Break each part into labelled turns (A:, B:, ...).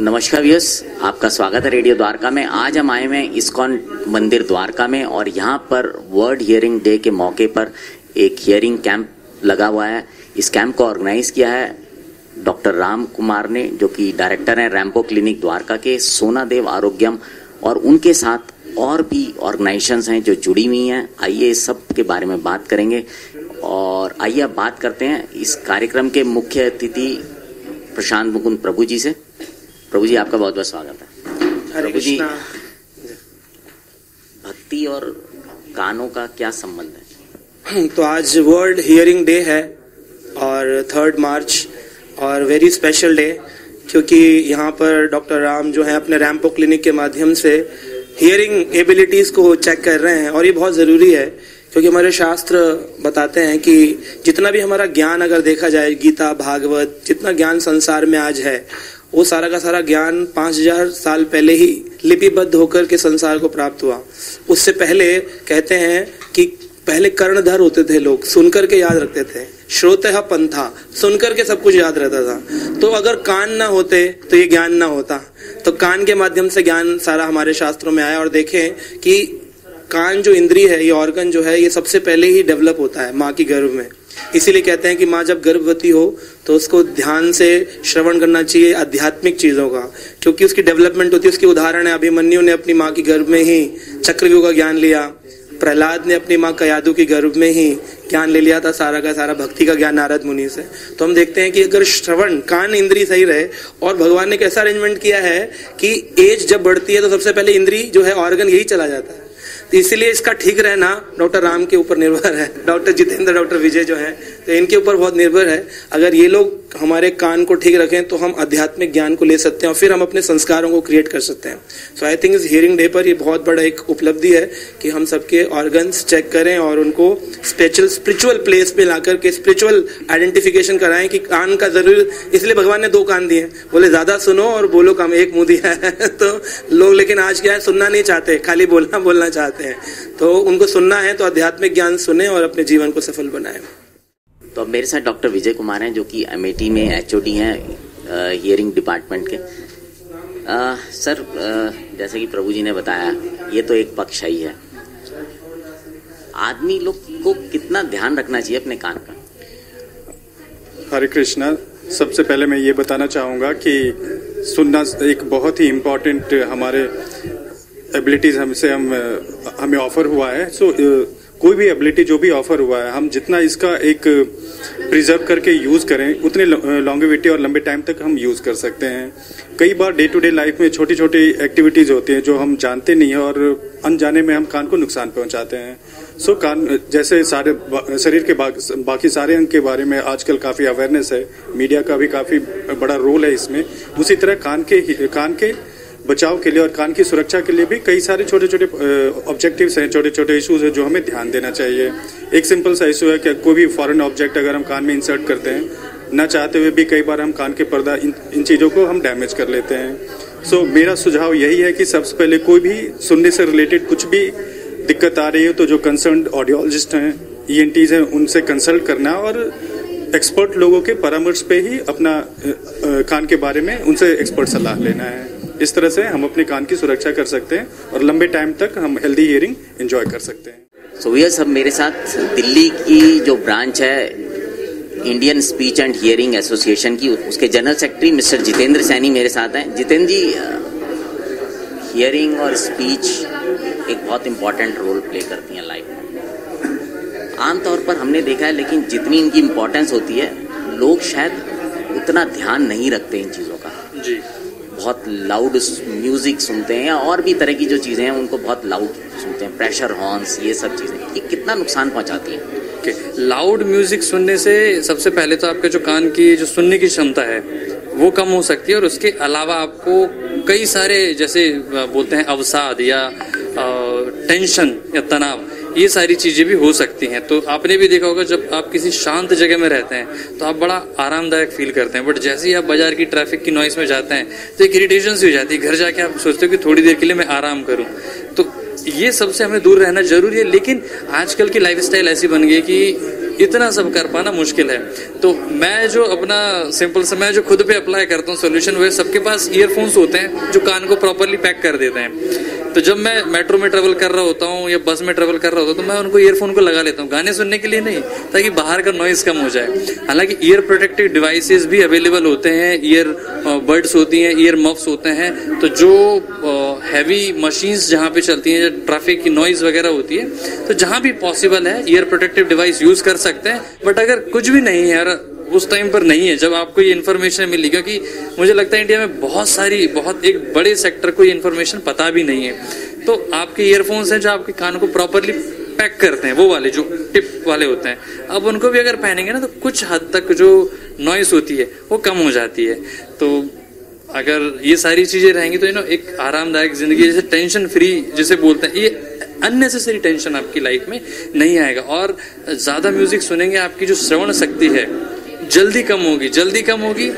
A: नमस्कार व्यस आपका स्वागत है रेडियो द्वारका में। आज हम आए हैं इस्कॉन मंदिर द्वारका में और यहाँ पर वर्ल्ड हियरिंग डे के मौके पर एक हियरिंग कैंप लगा हुआ है। इस कैंप को ऑर्गेनाइज किया है डॉक्टर राम कुमार ने, जो कि डायरेक्टर हैं रैम्पो क्लिनिक द्वारका के सोना देव आरोग्यम और उनके साथ और भी ऑर्गेनाइजेशंस हैं जो जुड़ी हुई हैं। आइए इस सब के बारे में बात करेंगे और आइए अब बात करते हैं इस कार्यक्रम के मुख्य अतिथि प्रशांत मुकुंद प्रभु जी से। प्रभु जी आपका बहुत बहुत स्वागत है। प्रभु जी भक्ति और कानों का क्या संबंध है?
B: तो आज वर्ल्ड हियरिंग डे है और थर्ड मार्च और वेरी स्पेशल डे क्योंकि यहाँ पर डॉक्टर राम जो है अपने रैम्पो क्लिनिक के माध्यम से हियरिंग एबिलिटीज को चेक कर रहे हैं और ये बहुत ज़रूरी है क्योंकि हमारे शास्त्र बताते हैं कि जितना भी हमारा ज्ञान अगर देखा जाए गीता भागवत जितना ज्ञान संसार में आज है वो सारा का सारा ज्ञान पाँच हज़ार साल पहले ही लिपिबद्ध होकर के संसार को प्राप्त हुआ। उससे पहले कहते हैं कि पहले कर्णधर होते थे लोग, सुनकर के याद रखते थे। श्रोत पंथा, सुनकर के सब कुछ याद रहता था। तो अगर कान ना होते तो ये ज्ञान ना होता। तो कान के माध्यम से ज्ञान सारा हमारे शास्त्रों में आया और देखें कि कान जो इंद्री है, ये ऑर्गन जो है, ये सबसे पहले ही डेवलप होता है माँ की गर्भ में। इसीलिए कहते हैं कि माँ जब गर्भवती हो तो उसको ध्यान से श्रवण करना चाहिए आध्यात्मिक चीज़ों का, क्योंकि उसकी डेवलपमेंट होती है, उसकी उदाहरण है। अभिमन्यु ने अपनी माँ की गर्भ में ही चक्रव्यूह का ज्ञान लिया, प्रहलाद ने अपनी माँ कयादु की गर्भ में ही ज्ञान ले लिया था, सारा का सारा भक्ति का ज्ञान नारद मुनि से। तो हम देखते हैं कि अगर श्रवण, कान इंद्री सही रहे, और भगवान ने कैसा अरेंजमेंट किया है कि एज जब बढ़ती है तो सबसे पहले इंद्री जो है ऑर्गन यही चला जाता है। इसीलिए इसका ठीक रहना डॉक्टर राम के ऊपर निर्भर है। डॉक्टर जितेंद्र, डॉक्टर विजय जो है तो इनके ऊपर बहुत निर्भर है। अगर ये लोग हमारे कान को ठीक रखें तो हम आध्यात्मिक ज्ञान को ले सकते हैं और फिर हम अपने संस्कारों को क्रिएट कर सकते हैं। सो आई थिंक इस हियरिंग डे पर ये बहुत बड़ा एक उपलब्धि है कि हम सबके ऑर्गन्स चेक करें और उनको स्पेशल स्पिरिचुअल प्लेस पे लाकर के स्पिरिचुअल आइडेंटिफिकेशन कराएँ कि कान का ज़रूर, इसलिए भगवान ने दो कान दिए बोले, ज़्यादा सुनो और बोलो कम, एक मुँह दिया है। तो लोग, लेकिन आज क्या है, सुनना नहीं चाहते, खाली बोलना बोलना चाहते हैं। तो उनको सुनना है तो आध्यात्मिक ज्ञान सुने और अपने जीवन को सफल बनाए।
A: तो मेरे साथ डॉक्टर विजय कुमार हैं जो कि एमएटी में एचओडी हैं हियरिंग डिपार्टमेंट के। अ, सर अ, जैसे कि प्रभु जी ने बताया ये तो एक पक्ष ही। है आदमी लोग को कितना ध्यान रखना चाहिए अपने कान का?
C: हरे कृष्णा सबसे पहले मैं ये बताना चाहूँगा कि सुनना एक बहुत ही इम्पोर्टेंट हमारे एबिलिटीज हमसे हम हमें ऑफ़र हुआ है। सो कोई भी एबिलिटी जो भी ऑफ़र हुआ है हम जितना इसका एक प्रिजर्व करके यूज़ करें उतने लॉन्गेविटी और लंबे टाइम तक हम यूज़ कर सकते हैं। कई बार डे टू डे लाइफ में छोटी छोटी एक्टिविटीज़ होती हैं जो हम जानते नहीं है और अनजाने में हम कान को नुकसान पहुंचाते हैं। सो कान जैसे सारे शरीर के बा, बाकी सारे अंग के बारे में आजकल काफ़ी अवेयरनेस है। मीडिया का भी काफ़ी बड़ा रोल है इसमें। उसी तरह कान के कान के बचाव के लिए और कान की सुरक्षा के लिए भी कई सारे छोटे छोटे ऑब्जेक्टिव्स हैं छोटे छोटे इश्यूज़ हैं जो हमें ध्यान देना चाहिए। एक सिंपल सा इशू है कि कोई भी फॉरेन ऑब्जेक्ट अगर हम कान में इंसर्ट करते हैं न चाहते हुए भी कई बार हम कान के पर्दा इन, इन चीज़ों को हम डैमेज कर लेते हैं। सो so, मेरा सुझाव यही है कि सबसे पहले कोई भी सुनने से रिलेटेड कुछ भी दिक्कत आ रही हो तो जो कंसर्न ऑडियोलॉजिस्ट हैं ई हैं उनसे कंसल्ट करना और एक्सपर्ट लोगों के परामर्श पे ही अपना कान के बारे में उनसे एक्सपर्ट सलाह लेना है। इस तरह से हम अपने कान की सुरक्षा कर सकते हैं और लंबे टाइम तक हम हेल्दी हियरिंग एंजॉय कर सकते हैं।
A: सो भैया सब मेरे साथ दिल्ली की जो ब्रांच है Indian speech and hearing association की उसके general secretary mister Jitendra Saini मेरे साथ हैं। जितेंद्र जी हियरिंग और स्पीच एक बहुत इंपॉर्टेंट रोल प्ले करती हैं लाइफ में। आमतौर पर हमने देखा है लेकिन जितनी इनकी इम्पोर्टेंस होती है लोग शायद उतना ध्यान नहीं रखते इन चीज़ों का।
C: जी।
A: बहुत लाउड म्यूज़िक सुनते हैं और भी तरह की जो चीज़ें हैं, उनको बहुत लाउड सुनते हैं। प्रेशर हॉर्न्स ये सब चीज़ें। ये कितना नुकसान पहुंचाती हैं?
D: ओके लाउड म्यूज़िक सुनने से सबसे पहले तो आपके जो कान की, जो सुनने की क्षमता है, वो कम हो सकती है और उसके अलावा आपको कई सारे, जैसे बोलते हैं अवसाद या टेंशन या तनाव ये सारी चीज़ें भी हो सकती हैं। तो आपने भी देखा होगा, जब आप किसी शांत जगह में रहते हैं तो आप बड़ा आरामदायक फील करते हैं। बट जैसे ही आप बाज़ार की ट्रैफ़िक की नॉइस में जाते हैं तो एक इरिटेशन सी हो जाती है। घर जाके आप सोचते हो कि थोड़ी देर के लिए मैं आराम करूँ। तो ये सबसे हमें दूर रहना ज़रूरी है, लेकिन आजकल की लाइफस्टाइल ऐसी बन गई कि इतना सब कर पाना मुश्किल है। तो मैं जो अपना सिंपल से, मैं जो खुद पे अप्लाई करता हूँ सोल्यूशन वो सबके पास ईयरफोन्स होते हैं, जो कान को प्रॉपरली पैक कर देते हैं। तो जब मैं मेट्रो में ट्रेवल कर रहा होता हूँ या बस में ट्रेवल कर रहा होता हूँ तो मैं उनको ईयरफोन को लगा लेता हूँ, गाने सुनने के लिए नहीं, ताकि बाहर का नॉइज़ कम हो जाए। हालाँकि ईयर प्रोटेक्टिव डिवाइसेस भी अवेलेबल होते हैं ईयर बर्ड्स होती हैं ईयर मफ्स होते हैं तो जो हैवी मशीन्स जहाँ पे चलती हैं ट्रैफ़िक की नॉइज़ वगैरह होती है तो जहाँ भी पॉसिबल है ईयर प्रोटेक्टिव डिवाइस यूज़ कर सकते हैं। बट अगर कुछ भी नहीं है उस टाइम पर नहीं है, जब आपको ये इन्फॉर्मेशन मिली, क्योंकि मुझे लगता है इंडिया में बहुत सारी, बहुत एक बड़े सेक्टर को ये इन्फॉर्मेशन पता भी नहीं है। तो आपके ईयरफोन्स हैं जो आपके कान को प्रॉपरली पैक करते हैं, वो वाले जो टिप वाले होते हैं। अब उनको भी अगर पहनेंगे ना तो कुछ हद तक जो नॉइस होती है, वो कम हो जाती है। तो अगर ये सारी चीज़ें रहेंगी तो यू नो एक आरामदायक ज़िंदगी, जैसे टेंशन फ्री जिसे बोलते हैं, ये अननेसेसरी टेंशन आपकी लाइफ में नहीं आएगा। और ज़्यादा म्यूज़िक सुनेंगे, आपकी जो श्रवण शक्ति है जल्दी कम होगी, जल्दी कम होगी,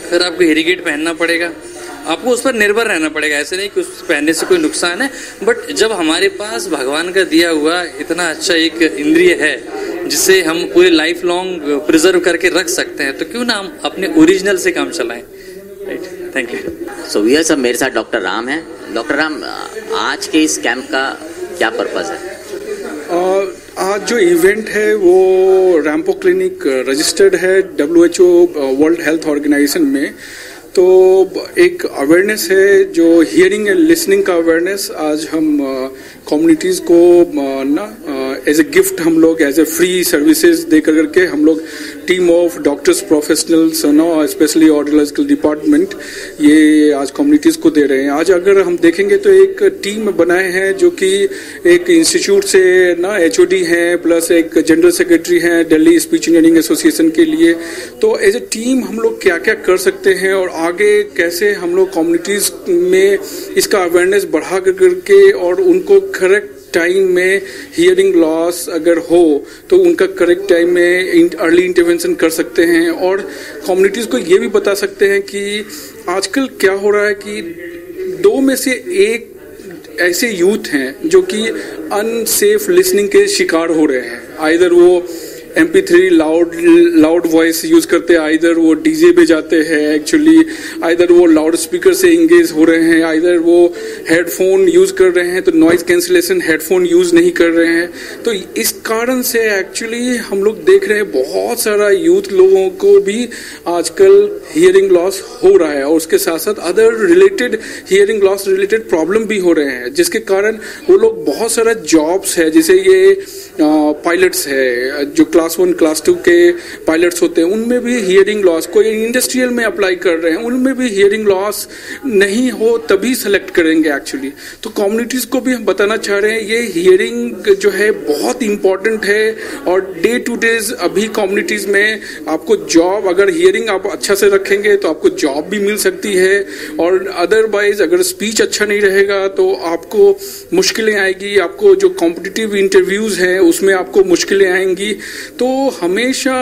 D: फिर आपको हेरीगेट पहनना पड़ेगा। आपको उस पर निर्भर रहना पड़ेगा, ऐसे नहीं कि उस पहनने से कोई नुकसान है बट जब हमारे पास भगवान का दिया हुआ इतना अच्छा एक इंद्रिय है, जिसे हम पूरे लाइफ लॉन्ग प्रिजर्व करके रख सकते हैं तो क्यों ना हम अपने ओरिजिनल से काम चलाएँ? राइट थैंक यू
A: सो वी सब मेरे साथ डॉक्टर राम है। डॉक्टर राम आज के इस कैंप का क्या पर्पज है?
E: आज जो इवेंट है वो रैम्पो क्लिनिक रजिस्टर्ड है W H O world health organization में। तो एक अवेयरनेस है जो हियरिंग एंड लिसनिंग का अवेयरनेस आज हम कम्युनिटीज uh, को uh, ना एज ए गिफ्ट हम लोग एज ए फ्री सर्विसेज़ दे कर करके हम लोग team of doctors professionals no specially audiological department ये आज कम्युनिटीज को दे रहे हैं। आज अगर हम देखेंगे तो एक टीम बनाए हैं जो कि एक इंस्टीट्यूट से, ना एच है प्लस एक जनरल सेक्रेटरी हैं दिल्ली स्पीच इंजीनियरिंग एसोसिएशन के लिए। तो एज ए टीम हम लोग क्या क्या कर सकते हैं और आगे कैसे हम लोग कम्युनिटीज में इसका अवेयरनेस बढ़ा करके और उनको करेक्ट टाइम में हियरिंग लॉस अगर हो तो उनका करेक्ट टाइम में अर्ली इंटरवेंशन कर सकते हैं और कम्युनिटीज को ये भी बता सकते हैं कि आजकल क्या हो रहा है कि दो में से एक ऐसे यूथ हैं जो कि अनसेफ लिसनिंग के शिकार हो रहे हैं। आइधर वो M P three loud loud voice use करते हैं। आइधर वो डीजे पे जाते हैं एक्चुअली आइधर वो लाउड स्पीकर से इंगेज हो रहे हैं आइधर वो हेडफोन यूज़ कर रहे हैं तो नॉइज़ कैंसिलेशन हेडफोन यूज़ नहीं कर रहे हैं। तो इस कारण से एक्चुअली हम लोग देख रहे हैं बहुत सारा यूथ लोगों को भी आजकल हियरिंग लॉस हो रहा है, और उसके साथ साथ other related hearing loss related problem भी हो रहे हैं, जिसके कारण वो लोग बहुत सारा जॉब्स है, जैसे ये पायलट्स है, जो क्लास वन, क्लास टू के पायलट्स होते हैं, उनमें भी हियरिंग लॉस कोई इंडस्ट्रियल में अप्लाई कर रहे हैं, उनमें भी हियरिंग लॉस नहीं हो तभी सेलेक्ट करेंगे एक्चुअली तो कम्युनिटीज को भी हम बताना चाह रहे हैं, ये हियरिंग जो है बहुत इंपॉर्टेंट है और डे टू डेज़ अभी कम्युनिटीज में आपको जॉब अगर हियरिंग आप अच्छा से रखेंगे तो आपको जॉब भी मिल सकती है और अदरवाइज़ अगर स्पीच अच्छा नहीं रहेगा तो आपको मुश्किलें आएगी, आपको जो कॉम्पिटिटिव इंटरव्यूज़ हैं, उसमें आपको मुश्किलें आएँगी। तो हमेशा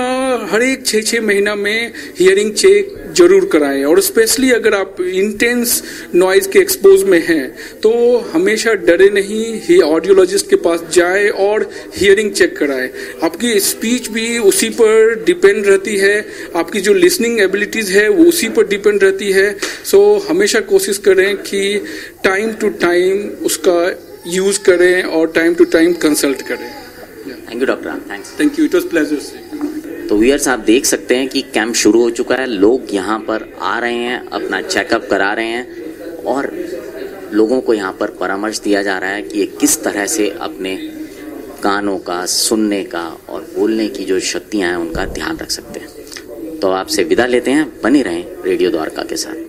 E: हर एक छः छः महीना में हियरिंग चेक ज़रूर कराएँ। और स्पेशली अगर आप इंटेंस नॉइज़ के एक्सपोज में हैं तो हमेशा डरे नहीं, ही ऑडियोलॉजिस्ट के पास जाए और हियरिंग चेक कराएँ। आपकी स्पीच भी उसी पर डिपेंड रहती है, आपकी जो लिसनिंग एबिलिटीज है, वो उसी पर डिपेंड रहती है। सो हमेशा कोशिश करें कि टाइम टू टाइम उसका यूज़ करें और टाइम टू टाइम कंसल्ट करें।
A: Thank you doctor thanks
E: thank you it was pleasure
A: तो वियर्स आप देख सकते हैं कि कैंप शुरू हो चुका है। लोग यहाँ पर आ रहे हैं अपना चेकअप करा रहे हैं और लोगों को यहाँ पर परामर्श दिया जा रहा है कि ये किस तरह से अपने कानों का सुनने का और बोलने की जो शक्तियाँ हैं उनका ध्यान रख सकते हैं। तो आपसे विदा लेते हैं। बनी रहें रेडियो द्वारका के साथ।